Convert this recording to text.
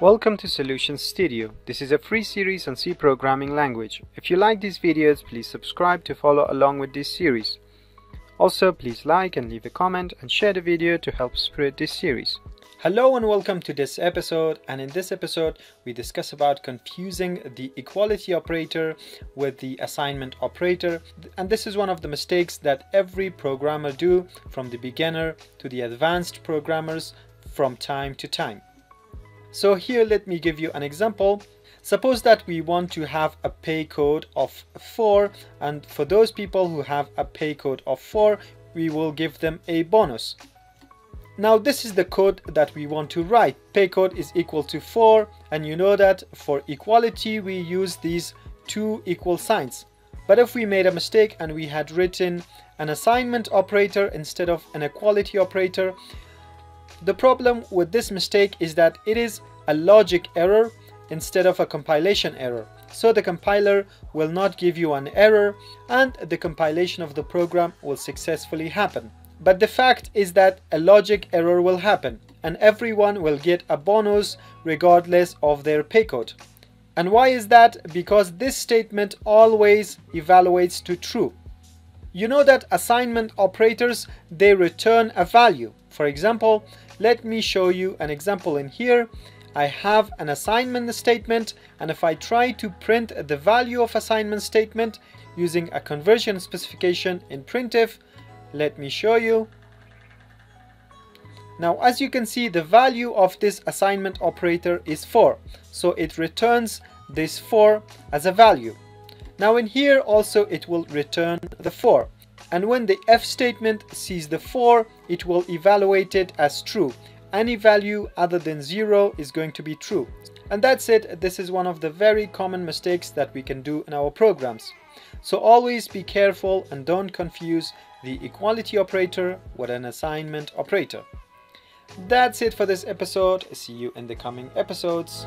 Welcome to Solutions Studio. This is a free series on C programming language. If you like these videos, please subscribe to follow along with this series. Also, please like and leave a comment and share the video to help spread this series. Hello and welcome to this episode and in this episode we discuss about confusing the equality operator with the assignment operator and this is one of the mistakes that every programmer do from the beginner to the advanced programmers from time to time. So here let me give you an example. Suppose that we want to have a pay code of 4 and for those people who have a pay code of 4 we will give them a bonus. Now this is the code that we want to write. Pay code is equal to 4 and you know that for equality we use these two equal signs. But if we made a mistake and we had written an assignment operator instead of an equality operator, the problem with this mistake is that it is a logic error instead of a compilation error. So the compiler will not give you an error and the compilation of the program will successfully happen. But the fact is that a logic error will happen and everyone will get a bonus regardless of their pay code. And why is that? Because this statement always evaluates to true. You know that assignment operators, they return a value. For example, let me show you an example in here. I have an assignment statement and if I try to print the value of assignment statement using a conversion specification in printf, let me show you. Now as you can see the value of this assignment operator is 4 so it returns this 4 as a value. Now in here also it will return the 4 and when the if statement sees the 4 it will evaluate it as true. Any value other than 0 is going to be true. And that's it, this is one of the very common mistakes that we can do in our programs. So always be careful and don't confuse the equality operator with an assignment operator. That's it for this episode, see you in the coming episodes.